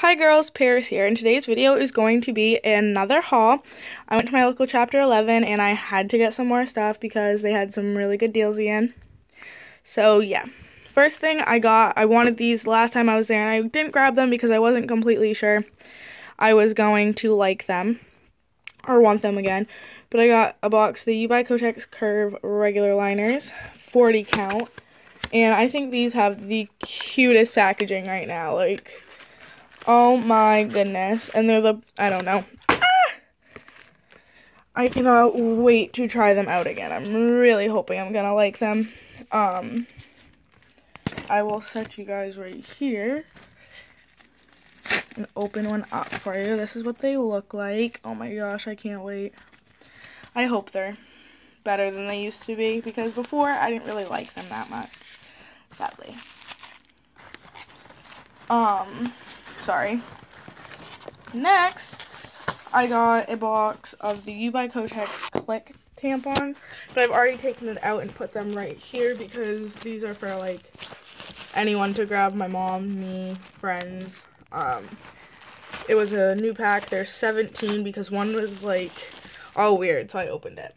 Hi girls, Paris here, and today's video is going to be another haul. I went to my local chapter 11 and I had to get some more stuff because they had some really good deals again. So yeah, first thing I got, I wanted these last time I was there and I didn't grab them because I wasn't completely sure I was going to like them or want them again. But I got a box, the U by Kotex Curve regular liners, 40 count. And I think these have the cutest packaging right now. Like, Oh my goodness. And they're the, I don't know. Ah! I cannot wait to try them out again. I'm really hoping I'm gonna like them. Um, I will set you guys right here and open one up for you. This is what they look like. Oh my gosh, I can't wait. I hope they're better than they used to be because before I didn't really like them that much, sadly. Um, sorry. Next, I got a box of the U by Kotex Click tampons, but I've already taken it out and put them right here because these are for like anyone to grab, my mom, me, friends. Um, it was a new pack. There's 17 because one was like all weird, so I opened it.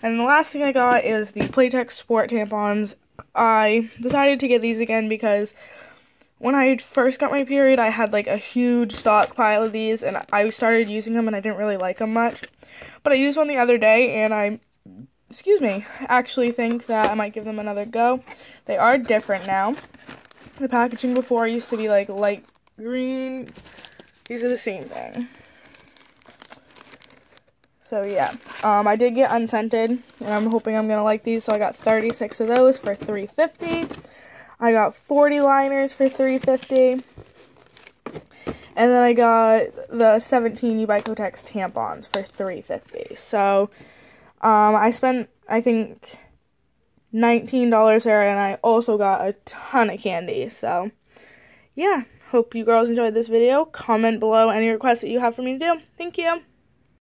And the last thing I got is the Playtex Sport tampons. I decided to get these again because when I first got my period, I had like a huge stockpile of these, and I started using them, and I didn't really like them much. But I used one the other day, and I, excuse me, actually think that I might give them another go. They are different now. The packaging before used to be like light green. These are the same thing. So yeah, um, I did get unscented, and I'm hoping I'm gonna like these. So I got 36 of those for 350. I got 40 liners for 350 and then I got the 17 U by Kotex tampons for 350 So um, I spent I think $19 there and I also got a ton of candy. So yeah, hope you girls enjoyed this video. Comment below any requests that you have for me to do. Thank you.